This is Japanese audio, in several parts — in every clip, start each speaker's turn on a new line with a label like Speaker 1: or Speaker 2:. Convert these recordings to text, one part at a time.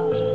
Speaker 1: heart.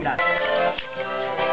Speaker 1: Gracias.